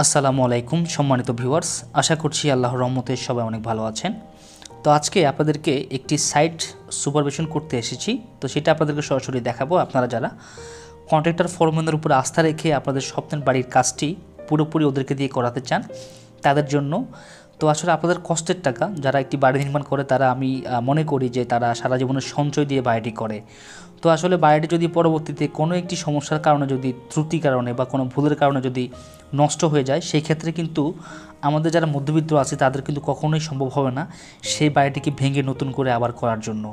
আসসালামু আলাইকুম, সম্মানিত ভিউয়ার্স। আশা করছি আল্লাহর রহমতে সবাই অনেক ভালো আছেন। তো আজকে আপনাদেরকে একটি সাইট সুপারভিশন করতে এসেছি। তো সেটা আপনাদেরকে সরাসরি দেখাবো। আপনারা যারা কন্ট্রাক্টর ফরম্যানের উপর আস্থা রেখে আপনাদের স্বপ্নের বাড়ির কাজটি পুরোপুরি ওদেরকে দিয়ে করাতে চান, তাদের জন্য তো আসলে আপনাদের কষ্টের টাকা, যারা একটি বাড়ি নির্মাণ করে, তারা আমি মনে করি যে তারা সারা জীবনের সঞ্চয় দিয়ে বাড়িটি করে। তো আসলে বাড়িটি যদি পরবর্তীতে কোনো একটি সমস্যার কারণে যদি ত্রুটি কারণে বা কোনো ভুলের কারণে যদি নষ্ট হয়ে যায়, সেই ক্ষেত্রে কিন্তু আমাদের যারা মধ্যবিত্ত আছে তাদের কিন্তু কখনোই সম্ভব হবে না সেই বাড়িটিকে ভেঙে নতুন করে আবার করার জন্য।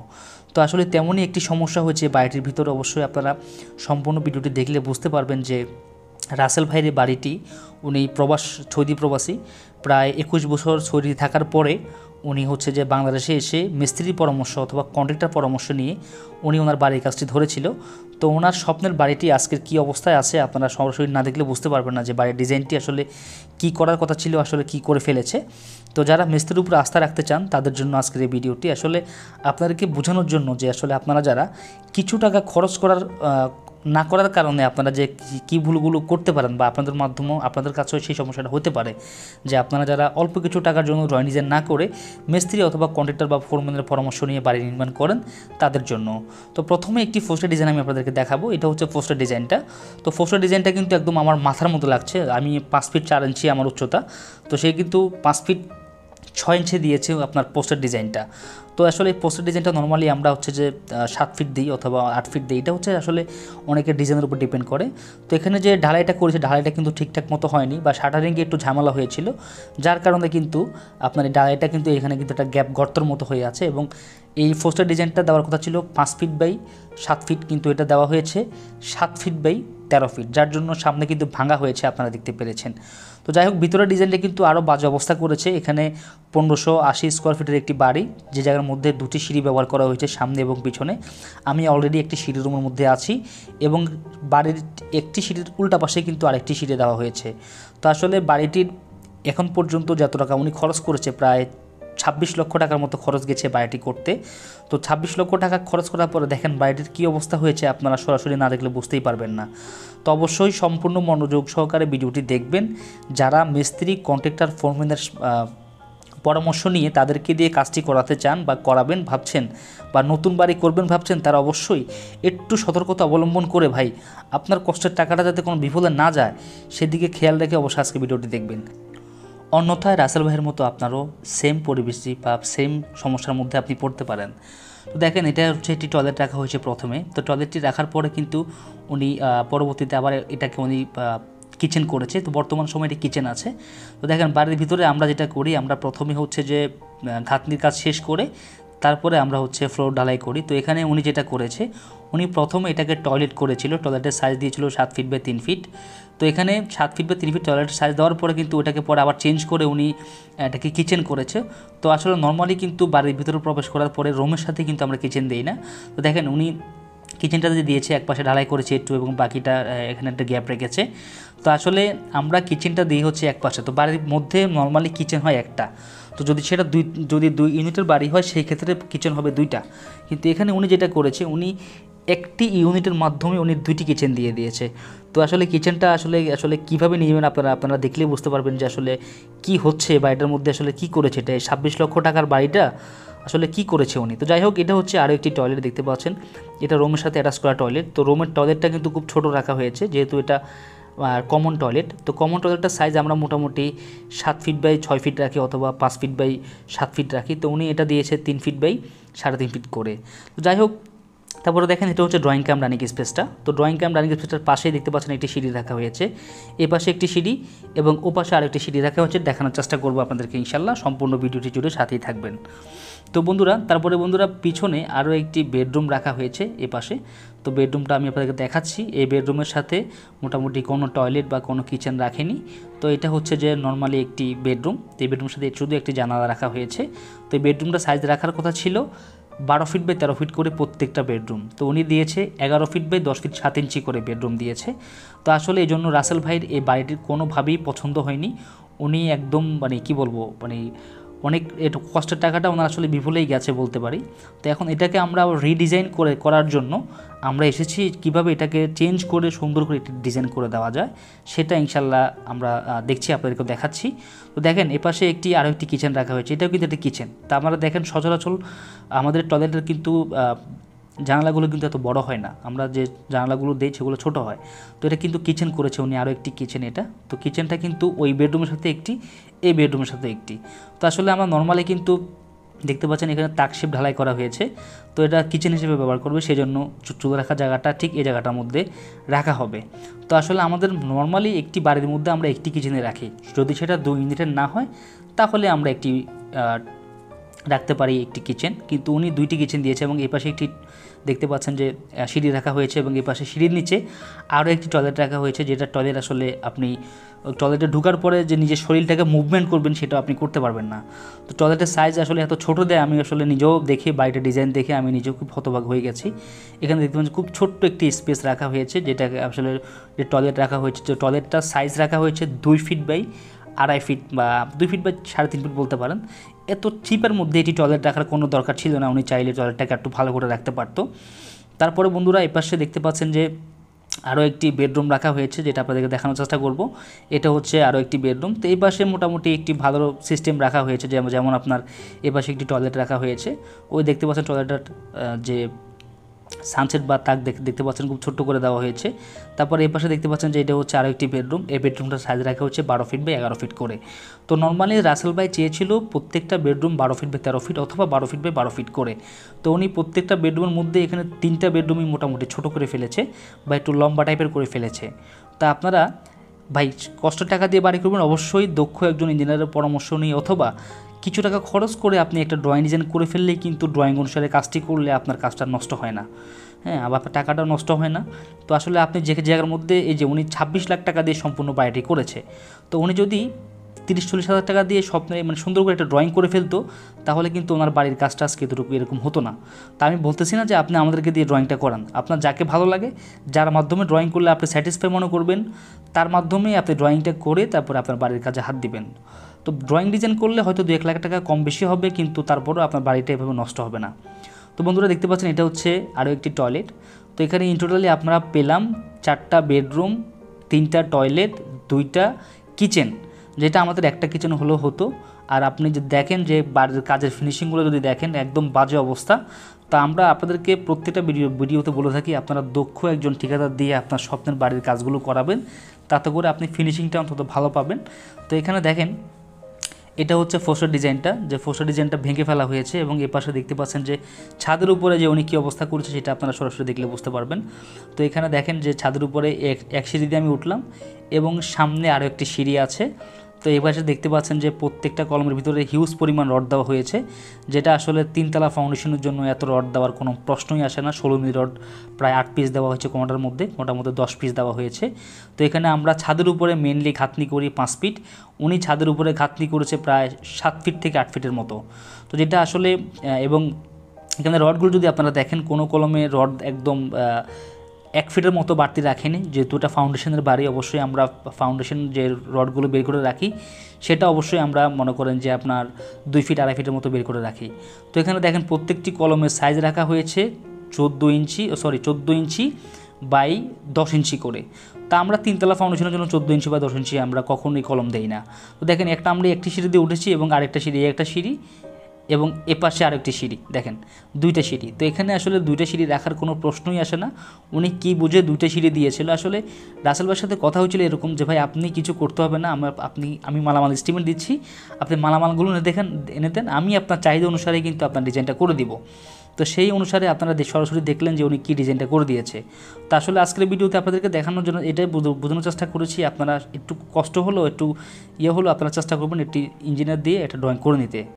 তো আসলে তেমনই একটি সমস্যা হয়েছে বাড়িটির ভিতরে অবশ্যই আপনারা সম্পূর্ণ ভিডিওটি দেখলে বুঝতে পারবেন যে রাসেল ভাইয়ের বাড়িটি, উনি প্রবাস, সৌদি প্রবাসী, প্রায় একুশ বছর সৌদি থাকার পরে উনি হচ্ছে যে বাংলাদেশে এসে মিস্ত্রির পরামর্শ অথবা কন্ট্রাক্টর পরামর্শ নিয়ে উনি ওনার বাড়ির কাজটি ধরেছিল। তো ওনার স্বপ্নের বাড়িটি আজকের কী অবস্থায় আছে আপনারা সরাসরি না দেখলে বুঝতে পারবেন না যে বাড়ির ডিজাইনটি আসলে কি করার কথা ছিল, আসলে কি করে ফেলেছে। তো যারা মিস্ত্রির উপর আস্থা রাখতে চান তাদের জন্য আজকের এই ভিডিওটি আসলে আপনাদেরকে বোঝানোর জন্য যে আসলে আপনারা যারা কিছু টাকা খরচ করার না করার কারণে আপনারা যে কি- ভুলগুলো করতে পারেন বা আপনাদের মাধ্যমেও আপনাদের কাছেও সেই সমস্যাটা হতে পারে, যে আপনারা যারা অল্প কিছু টাকার জন্য ড্রয়িং ডিজাইন না করে মিস্ত্রি অথবা কন্ট্রাক্টর বা ফোরম্যানের পরামর্শ নিয়ে বাড়ি নির্মাণ করেন তাদের জন্য। তো প্রথমে একটি পোস্টার ডিজাইন আমি আপনাদেরকে দেখাবো, এটা হচ্ছে পোস্টার ডিজাইনটা। তো পোস্টার ডিজাইনটা কিন্তু একদম আমার মাথার মতো লাগছে, আমি পাঁচ ফিট চার ইঞ্চি আমার উচ্চতা, তো সে কিন্তু পাঁচ ফিট ছয় ইঞ্চি দিয়েছে আপনার পোস্টার ডিজাইনটা তো আসলে পোস্টার ডিজাইনটা নর্মালি আমরা হচ্ছে যে সাত ফিট দিই অথবা আট ফিট দিই, এটা হচ্ছে আসলে অনেকের ডিজাইনের উপর ডিপেন্ড করে। তো এখানে যে ঢালাইটা করেছে, ঢালাইটা কিন্তু ঠিকঠাক মতো হয়নি বা শাটারিংয়ে একটু ঝামেলা হয়েছিল, যার কারণে কিন্তু আপনার এই ঢালাইটা কিন্তু এখানে কিন্তু একটা গ্যাপ গর্তর মতো হয়ে আছে এবং এই পোস্টার ডিজাইনটা দেওয়ার কথা ছিল পাঁচ ফিট বাই সাত ফিট কিন্তু এটা দেওয়া হয়েছে সাত ফিট বাই তেরো ফিট যার জন্য সামনে কিন্তু ভাঙা হয়েছে, আপনারা দেখতে পেরেছেন। তো যাই হোক, ভিতরের ডিজাইনটা কিন্তু আরও বাজে অবস্থা করেছে। এখানে পনেরোশো আশি স্কোয়ার ফিটের একটি বাড়ি, যে জায়গার মধ্যে দুটি সিঁড়ি ব্যবহার করা হয়েছে সামনে এবং পিছনে। আমি অলরেডি একটি সিঁড়ি রুমের মধ্যে আছি এবং বাড়ির একটি সিঁড়ির উল্টা পাশে কিন্তু আরেকটি সিঁড়ি দেওয়া হয়েছে। তো আসলে বাড়িটির এখন পর্যন্ত যত টাকা উনি খরচ করেছে, প্রায় ছাব্বিশ লক্ষ টাকার মতো খরচ গেছে বাড়িটি করতে। তো ছাব্বিশ লক্ষ টাকা খরচ করার পরে দেখেন বাড়িটির কী অবস্থা হয়েছে, আপনারা সরাসরি না দেখলে বুঝতেই পারবেন না। তো অবশ্যই সম্পূর্ণ মনোযোগ সহকারে ভিডিওটি দেখবেন। যারা মিস্ত্রি, কন্ট্রাক্টর, ফোরম্যানের পরামর্শ নিয়ে তাদেরকে দিয়ে কাজটি করাতে চান বা করাবেন ভাবছেন বা নতুন বাড়ি করবেন ভাবছেন, তারা অবশ্যই একটু সতর্কতা অবলম্বন করে ভাই, আপনার কষ্টের টাকাটা যাতে কোনো বিফলে না যায়, সেদিকে খেয়াল রেখে অবশ্যই আজকে ভিডিওটি দেখবেন। অন্যথায় রাসেল ভাইয়ের মতো আপনারও সেম পরিবেশটি বা সেম সমস্যার মধ্যে আপনি পড়তে পারেন। তো দেখেন, এটা হচ্ছে একটি টয়লেট রাখা হয়েছে প্রথমে। তো টয়লেটটি রাখার পরে কিন্তু উনি পরবর্তীতে আবার এটাকে উনি কিচেন করেছে। তো বর্তমান সময় এটি কিচেন আছে। তো দেখেন, বাড়ির ভিতরে আমরা যেটা করি, আমরা প্রথমে হচ্ছে যে ঘাতনির কাজ শেষ করে তারপরে আমরা হচ্ছে ফ্লোর ঢালাই করি। তো এখানে উনি যেটা করেছে, উনি প্রথমে এটাকে টয়লেট করেছিল টয়লেটের সাইজ দিয়েছিল সাত ফিট বাই তিন ফিট তো এখানে সাত ফিট বা তিন ফিট টয়লেটের সাইজ দেওয়ার পরে কিন্তু ওটাকে পরে আবার চেঞ্জ করে উনি এটাকে কিচেন করেছে। তো আসলে নর্মালি কিন্তু বাড়ির ভিতরে প্রবেশ করার পরে রুমের সাথে কিন্তু আমরা কিচেন দিই না। তো দেখেন উনি কিচেনটা যে দিয়েছে এক পাশে ঢালাই করেছে একটু এবং বাকিটা এখানে একটা গ্যাপ রেখেছে। তো আসলে আমরা কিচেনটা দিই হচ্ছে এক পাশে। তো বাড়ির মধ্যে নর্মালি কিচেন হয় একটা। তো যদি সেটা দুই, যদি দুই ইউনিটের বাড়ি হয়, সেই ক্ষেত্রে কিচেন হবে দুইটা। কিন্তু এখানে উনি যেটা করেছে, উনি একটি ইউনিটের মাধ্যমে উনি দুইটি কিচেন দিয়ে দিয়েছে। তো আসলে কিচেনটা আসলে আসলে কীভাবে নেবেন আপনারা আপনারা দেখলেই বুঝতে পারবেন যে আসলে কি হচ্ছে বাড়িটার মধ্যে আসলে কি করেছে এটা। ছাব্বিশ লক্ষ টাকার বাড়িটা আসলে কি করেছে উনি? তো যাই হোক, এটা হচ্ছে আরও একটি টয়লেট দেখতে পাচ্ছেন। এটা রোমের সাথে অ্যাটাচ করা টয়লেট তো রোমের টয়লেটটা কিন্তু খুব ছোট রাখা হয়েছে। যেহেতু এটা কমন টয়লেট তো কমন টয়লেটটার সাইজ আমরা মোটামুটি সাত ফিট বাই ছয় ফিট রাখি অথবা পাঁচ ফিট বাই সাত ফিট রাখি। তো উনি এটা দিয়েছে তিন ফিট বাই সাড়ে তিন ফিট করে। তো যাই হোক, তারপরে দেখেন এটা হচ্ছে ড্রয়িং ক্যাম রানিং স্পেসটা তো ড্রয়িং ক্যাম রানিং স্পেসটার পাশেই দেখতে পাচ্ছেন একটি সিঁড়ি রাখা হয়েছে। এ পাশে একটি সিঁড়ি এবং ও পাশে আরেকটি সিঁড়ি রাখা হচ্ছে দেখানোর চেষ্টা করব আপনাদেরকে ইনশাল্লাহ সম্পূর্ণ ভিডিওটি জুড়ে সাথেই থাকবেন। তো বন্ধুরা, তারপরে বন্ধুরা পিছনে আরও একটি বেডরুম রাখা হয়েছে এ পাশে। তো বেডরুমটা আমি আপনাদেরকে দেখাচ্ছি। এই বেডরুমের সাথে মোটামুটি কোনো টয়লেট বা কোনো কিচেন রাখেনি। তো এটা হচ্ছে যে নর্মালি একটি বেডরুম। এই বেডরুমের সাথে শুধু একটি জানালা রাখা হয়েছে। তো এই বেডরুমটা সাইজ রাখার কথা ছিল বারো ফিট বাই তেরো ফিট করে প্রত্যেকটা বেডরুম। তো উনি দিয়েছে এগারো ফিট বাই দশ ফিট সাত ইঞ্চি করে বেডরুম দিয়েছে। তো আসলে এই জন্য রাসেল ভাইয়ের এই বাড়িটির কোনোভাবেই পছন্দ হয়নি। উনি একদম মানে কি বলব মানে অনেক একটু কষ্টের টাকাটা ওনার আসলে বিফলেই গেছে বলতে পারি। তো এখন এটাকে আমরা রিডিজাইন করে, করার জন্য আমরা এসেছি কীভাবে এটাকে চেঞ্জ করে, সুন্দর করে একটি ডিজাইন করে দেওয়া যায়, সেটা ইনশাল্লাহ আমরা দেখছি আপনাদেরকে দেখাচ্ছি। তো দেখেন, এপাশে একটি আরও একটি কিচেন রাখা হয়েছে, এটাও কিন্তু একটি কিচেন তা আমরা দেখেন, সচরাচর আমাদের টয়লেটের কিন্তু জানালাগুলো কিন্তু এত বড় হয় না। আমরা যে জানালাগুলো দিই সেগুলো ছোট হয়। তো এটা কিন্তু কিচেন করেছে উনি আরও একটি কিচেন এটা। তো কিচেনটা কিন্তু ওই বেডরুমের সাথে একটি, এই বেডরুমের সাথে একটি। তো আসলে আমরা নর্মালি কিন্তু দেখতে পাচ্ছেন এখানে তাকশিপ ঢালাই করা হয়েছে। তো এটা কিচেন হিসেবে ব্যবহার করবে সেই জন্য চুলা রাখার জায়গাটা ঠিক এই জায়গাটার মধ্যে রাখা হবে। তো আসলে আমাদের নর্মালি একটি বাড়ির মধ্যে আমরা একটি কিচেনে রাখি। যদি সেটা দুই ইউনিটের না হয়, তাহলে আমরা একটি রাখতে পারি একটি কিচেন কিন্তু উনি দুইটি কিচেন দিয়েছে এবং এই পাশে একটি দেখতে পাচ্ছেন যে সিঁড়ি রাখা হয়েছে এবং এই পাশে সিঁড়ির নিচে আরও একটি টয়লেট রাখা হয়েছে, যেটা টয়লেট আসলে আপনি টয়লেটে ঢুকার পরে যে নিজের শরীরটাকে মুভমেন্ট করবেন সেটা আপনি করতে পারবেন না। তো টয়লেটের সাইজ আসলে এত ছোটো দেয়, আমি আসলে নিজেও দেখে, বাড়িটা ডিজাইন দেখে আমি নিজেও খুব হতবাক হয়ে গেছি। এখানে দেখতে পাচ্ছেন খুব ছোট্ট একটি স্পেস রাখা হয়েছে, যেটাকে আসলে যে টয়লেট রাখা হয়েছে, যে টয়লেটটার সাইজ রাখা হয়েছে দুই ফিট বাই আড়াই ফিট বা দুই ফিট বা সাড়ে তিন ফিট বলতে পারেন, এত চিপের মধ্যে এটি টয়লেট রাখার কোনো দরকার ছিল না। উনি চাইলে টয়লেটটাকে একটু ভালো করে রাখতে পারতো। তারপরে বন্ধুরা এপাশে দেখতে পাচ্ছেন যে আরও একটি বেডরুম রাখা হয়েছে, যেটা আপনাদেরকে দেখানোর চেষ্টা করব। এটা হচ্ছে আরও একটি বেডরুম তো এই পাশে মোটামুটি একটি ভালো সিস্টেম রাখা হয়েছে, যেমন যেমন আপনার এ পাশে একটি টয়লেট রাখা হয়েছে। ওই দেখতে পাচ্ছেন টয়লেটটার যে সানসেট বা তাক দেখ- দেখতে পাচ্ছেন, খুব ছোট্ট করে দেওয়া হয়েছে। তারপর এই পাশে দেখতে পাচ্ছেন যে এটা হচ্ছে আরও একটি বেডরুম এই বেডরুমটার সাইজ রাখা হচ্ছে বারো ফিট বাই এগারো ফিট করে। তো নর্মালি রাসেল ভাই চেয়েছিল প্রত্যেকটা বেডরুম বারো ফিট বাই তেরো ফিট অথবা বারো ফিট বাই বারো ফিট করে। তো উনি প্রত্যেকটা বেডরুমের মধ্যে এখানে তিনটা বেডরুমই মোটামুটি ছোট করে ফেলেছে বা একটু লম্বা টাইপের করে ফেলেছে। তা আপনারা ভাই কষ্ট টাকা দিয়ে বাড়ি করবেন, অবশ্যই দক্ষ একজন ইঞ্জিনিয়ারের পরামর্শ নিয়ে অথবা কিছু টাকা খরচ করে আপনি একটা ড্রয়িং ডিজাইন করে ফেললেই কিন্তু ড্রয়িং অনুসারে কাজটি করলে আপনার কাজটা নষ্ট হয় না। হ্যাঁ আবার আপনার টাকাটাও নষ্ট হয় না। তো আসলে আপনি যে জায়গার মধ্যে এই যে উনি ছাব্বিশ লাখ টাকা দিয়ে সম্পূর্ণ বাড়িটি করেছে, তো উনি যদি তিরিশ চল্লিশ হাজার টাকা দিয়ে স্বপ্নে মানে সুন্দর করে একটা ড্রয়িং করে ফেলতো, তাহলে কিন্তু ওনার বাড়ির কাজটা আজকে এতটুকু এরকম হতো না। তা আমি বলতেছি না যে আপনি আমাদেরকে দিয়ে ড্রয়িংটা করান। আপনার যাকে ভালো লাগে, যার মাধ্যমে ড্রয়িং করলে আপনি স্যাটিসফাই মনে করবেন, তার মাধ্যমেই আপনি ড্রয়িংটা করে তারপরে আপনার বাড়ির কাজে হাত দিবেন। তো ড্রয়িং ডিজাইন করলে হয়তো দু এক লাখ টাকা কম বেশি হবে, কিন্তু তারপরেও আপনার বাড়িটা এভাবে নষ্ট হবে না। তো বন্ধুরা দেখতে পাচ্ছেন, এটা হচ্ছে আরও একটি টয়লেট তো এখানে ইন টোটালি আপনারা পেলাম চারটা বেডরুম তিনটা টয়লেট দুইটা কিচেন যেটা আমাদের একটা কিচেন হলেও হতো। আর আপনি যদি দেখেন যে বাড়ির কাজের ফিনিশিংগুলো যদি দেখেন, একদম বাজে অবস্থা। তা আমরা আপনাদেরকে প্রত্যেকটা ভিডিও ভিডিওতে বলে থাকি, আপনারা দক্ষ একজন ঠিকাদার দিয়ে আপনার স্বপ্নের বাড়ির কাজগুলো করাবেন। তাতে করে আপনি ফিনিশিংটা অন্তত ভালো পাবেন। তো এখানে দেখেন এটা হচ্ছে ফসর ডিজাইনটা, যে ফসর ডিজাইনটা ভেঙে ফেলা হয়েছে এবং এ পাশে দেখতে পাচ্ছেন যে ছাদের উপরে যে উনি কী অবস্থা করছে সেটা আপনারা সরাসরি দেখলে বুঝতে পারবেন। তো এখানে দেখেন যে ছাদের উপরে এক এক সিঁড়ি দিয়ে আমি উঠলাম এবং সামনে আরও একটি সিঁড়ি আছে। তো এই পাশে দেখতে পাচ্ছেন যে প্রত্যেকটা কলমের ভিতরে হিউজ পরিমাণ রড দেওয়া হয়েছে, যেটা আসলে তিনতলা ফাউন্ডেশনের জন্য এত রড দেওয়ার কোনো প্রশ্নই আসে না। ষোলো মিলি রড প্রায় আট পিস দেওয়া হয়েছে কোনোটার মধ্যে কোনোটার মধ্যে দশ পিস দেওয়া হয়েছে। তো এখানে আমরা ছাদের উপরে মেনলি খাতনি করি পাঁচ ফিট উনি ছাদের উপরে খাতনি করেছে প্রায় সাত ফিট থেকে আট ফিটের মতো। তো যেটা আসলে এবং এখানে রডগুলো যদি আপনারা দেখেন, কোনো কলমে রড একদম এক ফিটের মতো বাড়তি রাখেনি, যেহেতু এটা ফাউন্ডেশনের বাড়ি, অবশ্যই আমরা ফাউন্ডেশন যে রডগুলো বের করে রাখি, সেটা অবশ্যই আমরা মনে করেন যে আপনার দুই ফিট, আড়াই ফিটের মতো বের করে রাখি। তো এখানে দেখেন প্রত্যেকটি কলমের সাইজ রাখা হয়েছে চোদ্দ ইঞ্চি সরি চোদ্দ ইঞ্চি বাই দশ ইঞ্চি করে। তা আমরা তিনতলা ফাউন্ডেশনের জন্য চোদ্দ ইঞ্চি বা দশ ইঞ্চি আমরা কখনোই কলম দেই না। তো দেখেন একটা আমরা একটি সিঁড়ি দিয়ে উঠেছি এবং আরেকটা সিঁড়ি একটা সিঁড়ি এবং এপাশে আরেকটি সিঁড়ি, দেখেন, দুইটা সিঁড়ি। তো এখানে আসলে দুইটা সিঁড়ি রাখার কোনো প্রশ্নই আসে না। উনি কী বুঝে দুইটা সিঁড়ি দিয়েছিল? আসলে রাসেল ভাইয়ের সাথে কথা হয়েছিল এরকম যে, ভাই, আপনি কিছু করতে হবে না, আমার, আপনি, আমি মালামাল এস্টিমেট দিচ্ছি, আপনি মালামালগুলো এনে দেখেন, এনে দেন, আমি আপনার চাহিদা অনুসারে কিন্তু আপনার ডিজাইনটা করে দিব। তো সেই অনুসারে আপনারা সরাসরি দেখলেন যে, উনি কী ডিজাইনটা করে দিয়েছে। তা আসলে আজকের ভিডিওতে আপনাদেরকে দেখানোর জন্য এটাই বোঝ- বোঝানোর চেষ্টা করেছি। আপনারা একটু কষ্ট হলো, একটু ইয়ে হলো, আপনারা চেষ্টা করবেন একটি ইঞ্জিনিয়ার দিয়ে এটা ড্রয়িং করে নিতে।